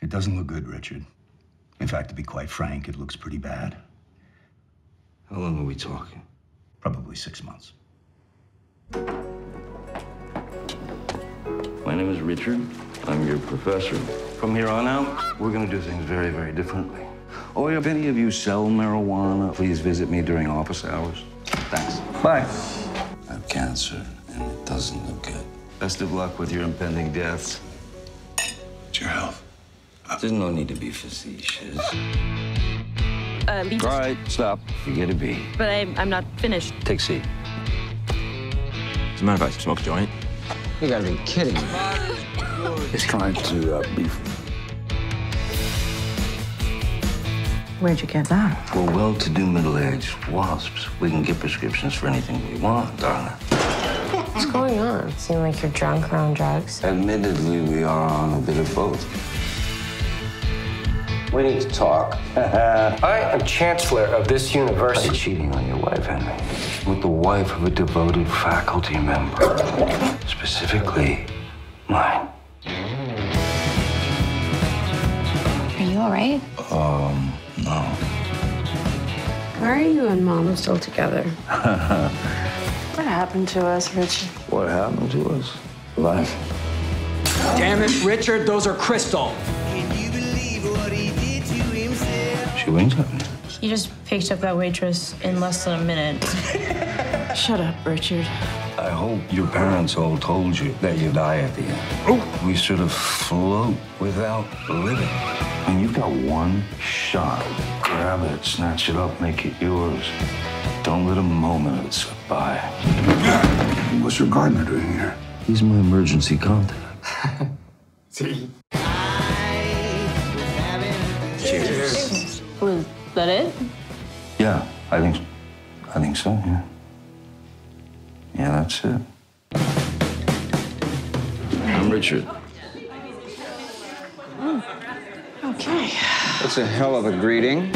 It doesn't look good, Richard. In fact, to be quite frank, it looks pretty bad. How long are we talking? Probably six months. My name is Richard. I'm your professor. From here on out, we're going to do things very, very differently. Oh, if any of you sell marijuana, please visit me during office hours. Thanks. Bye. I have cancer, and it doesn't look good. Best of luck with your impending deaths. It's your health. There's no need to be facetious. Uh, All right, stop. You get a B. But I, I'm not finished. Take a seat. Does it matter if I smoke a joint? You gotta be kidding me. He's trying to uh, beef. Where'd you get that? We're well-to-do middle-aged wasps. We can get prescriptions for anything we want, darling. What's going on? Seem like you're drunk or on drugs? Admittedly, we are on a bit of both. We need to talk. I am chancellor of this By university. cheating on your wife, Henry. With the wife of a devoted faculty member. Specifically, mine. Are you all right? Um, no. Why are you and mom still together? what happened to us, Richard? What happened to us? Life. Damn it, Richard, those are crystal. She winks at me. He just picked up that waitress in less than a minute. Shut up, Richard. I hope your parents all told you that you die at the end. We sort of float without living. And you've got one shot. Grab it, snatch it up, make it yours. Don't let a moment of it slip by. What's your gardener doing here? He's my emergency contact. Was that it? Yeah, I think, I think so. Yeah. Yeah, that's it. I'm Richard. Oh, okay. That's a hell of a greeting.